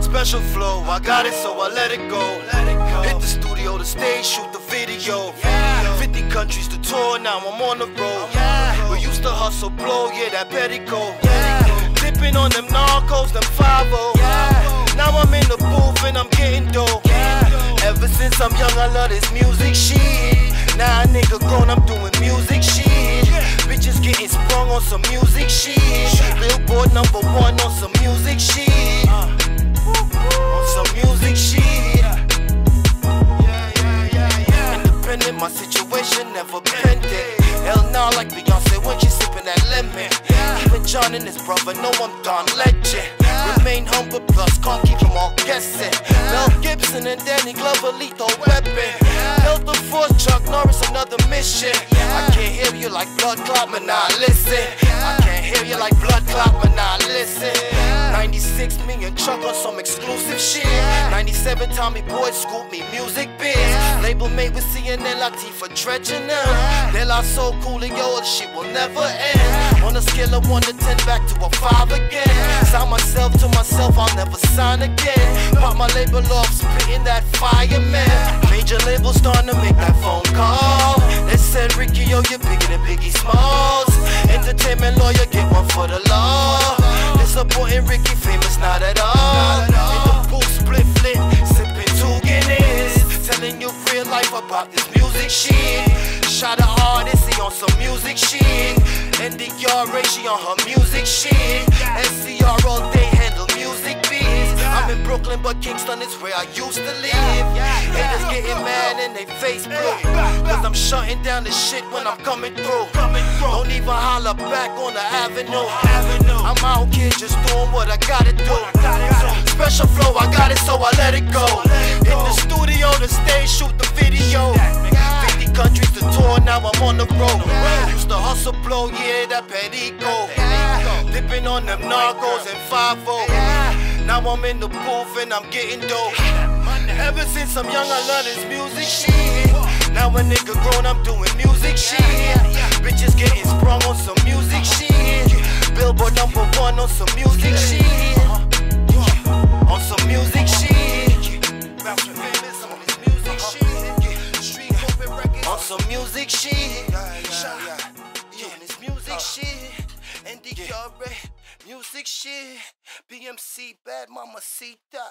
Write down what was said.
Special flow, I got it, so I let it go. Hit the studio, the stage, shoot the video. 50 countries to tour, now I'm on the road. We used to hustle, blow, yeah, that petticoat. Dipping on them narcos, them 5 Now I'm in the booth and I'm getting dope. Ever since I'm young, I love this music shit. Now nigga my situation never pending. Hell nah, like Beyonce when she sipping that lemon. Even John and his brother know I'm Don Legend. Remain humble, plus can't keep them all guessing. Mel Gibson and Danny Glover, lethal weapon. Held the force, Chuck Norris, another mission. I can't hear you like blood clot, but nah, listen. I can't hear you like blood clot, but nah, listen. 96 million Chuck on some exclusive shit. 97 Tommy Boy scoop me music biz. Label made with CNN Latifah dredging them. De La Soul cool and yo, shit will never end. On a scale of 1 to 10, back to a 5 again. Sign myself to myself, I'll never sign again. Pop my label off, spitting that fire, man. Major label starting to make that phone call. They said, Ricky, yo, you're bigger than Biggie Smalls. Entertainment lawyer, get one for the law. Disappointing Ricky, famous not at all. Telling real life about this music shit. Shot an artist, he on some music shit. NDRA, she on her music shit. SCR all day, handle music biz. I'm in Brooklyn, but Kingston is where I used to live. Haters getting mad and they face blue. Cause I'm shutting down the shit when I'm coming through. Don't even holler back on the avenue. I'm out here just doing what I gotta do. Special flow, I got it, so I let it go. In the stage, shoot the video. 50 countries to tour, now I'm on the road. Used to hustle, blow, yeah, that petticoat. Dipping on them narcos and 5 Now I'm in the booth and I'm getting dope. Ever since I'm young, I love this music shit. Now a nigga grown, I'm doing music shit. Bitches getting sprung some music shit. Yeah, on this music uh. shit. NDRA, music shit. BMC, Bad Mama Sita.